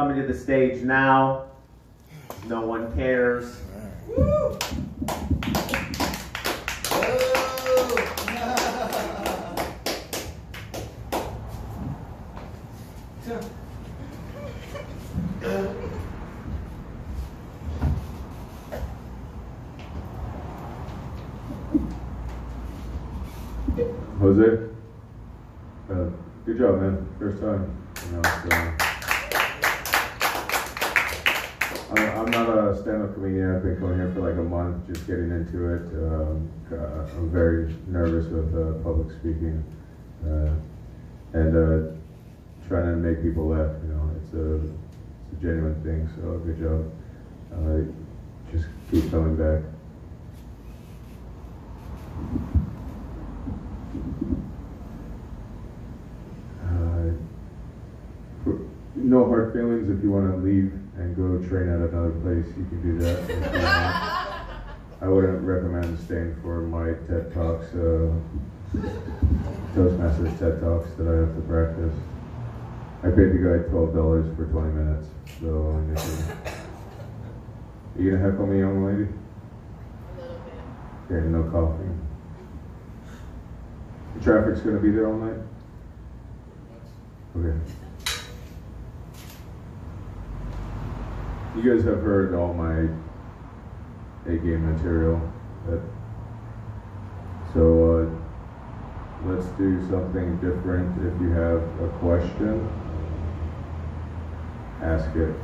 coming to the stage now. No one cares. Jose, uh, good job, man. First time. You know, so, a stand-up comedian. I've been coming here for like a month, just getting into it. Um, uh, I'm very nervous with uh, public speaking, uh, and uh, trying to make people laugh. You know, it's a, it's a genuine thing. So good job. Uh, just keep coming back. Uh, no hard feelings. If you want to leave and go train at another place, you can do that. If you want. I wouldn't recommend staying for my TED Talks, uh, Toastmasters TED Talks that I have to practice. I paid the guy twelve dollars for twenty minutes, so I need to. You gonna heckle me, young lady? A little bit. Okay, no coughing. The traffic's gonna be there all night? Okay. You guys have heard all my A game material. That, so uh, let's do something different. If you have a question, ask it.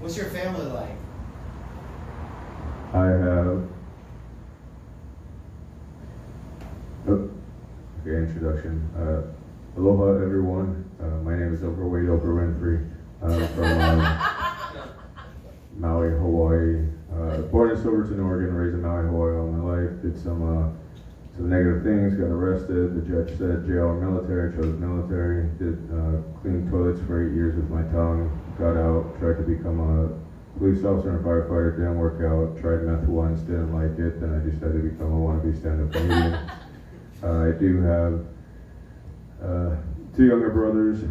What's your family like? I have. Oh, okay, introduction. Uh, aloha, everyone. Uh, my name is Overweight Oprah Winfrey. I'm from uh, Maui, Hawaii. Uh, born in Silverton, Oregon, raised in Maui, Hawaii all my life. Did some uh, some negative things. Got arrested. The judge said jail or military. Chose military. Did uh, clean toilets for eight years with my tongue. Got out. Tried to become a police officer and firefighter. Didn't work out. Tried meth once. Didn't like it. Then I decided to become a wannabe stand-up comedian. uh, I do have uh, two younger brothers,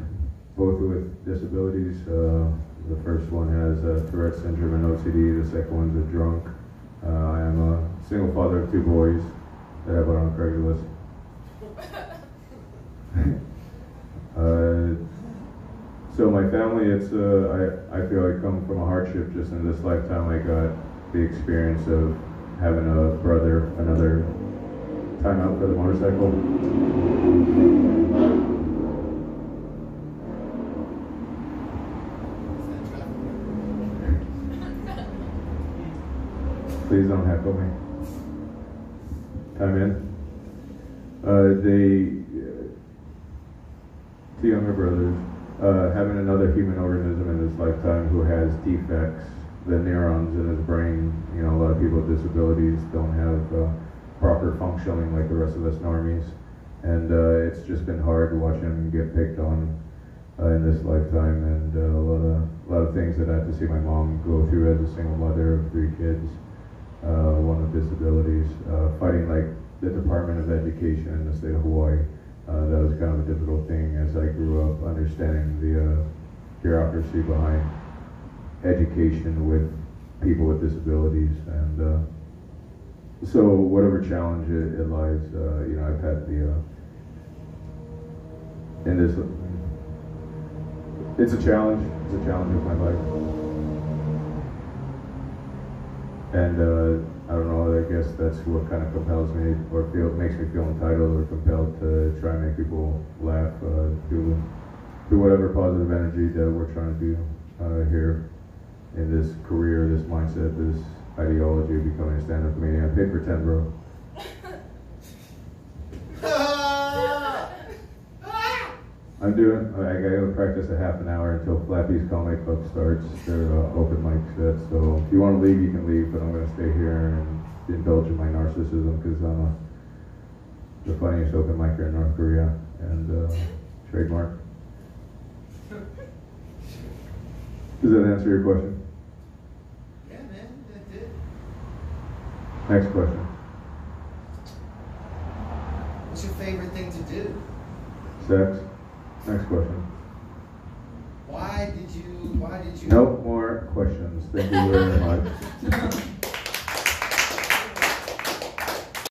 both with disabilities. Uh, the first one has Tourette syndrome and OCD. The second one's a drunk. Uh, I am a single father of two boys that I put on Craigslist. uh, so my family, it's uh, I, I feel I come from a hardship. Just in this lifetime, I got the experience of having a brother, another time out for the motorcycle. Please don't heckle me. Time in. Uh, they, uh, two younger brothers, uh, having another human organism in his lifetime who has defects, the neurons in his brain, you know, a lot of people with disabilities don't have uh, proper functioning like the rest of us normies. And uh, it's just been hard to watch him get picked on uh, in this lifetime, and a lot of a lot of things that I had to see my mom go through as a single mother of three kids, one with disabilities, uh, fighting like the Department of Education in the state of Hawaii. Uh, that was kind of a difficult thing as I grew up understanding the uh, bureaucracy behind education with people with disabilities, and uh, so whatever challenge it, it lies, uh, you know, I've had the uh, in this. It's a challenge. It's a challenge of my life, and uh, I don't know. I guess that's what kind of compels me, or feel makes me feel entitled or compelled to try and make people laugh uh, through whatever positive energy that we're trying to do uh, here in this career, this mindset, this ideology of becoming a stand-up comedian. I paid for ten, bro. I'm doing. I gotta practice a half an hour until Flappers Comic Club starts their uh, open mic set. So if you want to leave, you can leave, but I'm gonna stay here and indulge in my narcissism because I'm a, the funniest open micer in North Korea and uh, trademark. Does that answer your question? Yeah, man, that did. Next question. What's your favorite thing to do? sex. Next question. Why did you? Why did you? No more questions. Thank you very much.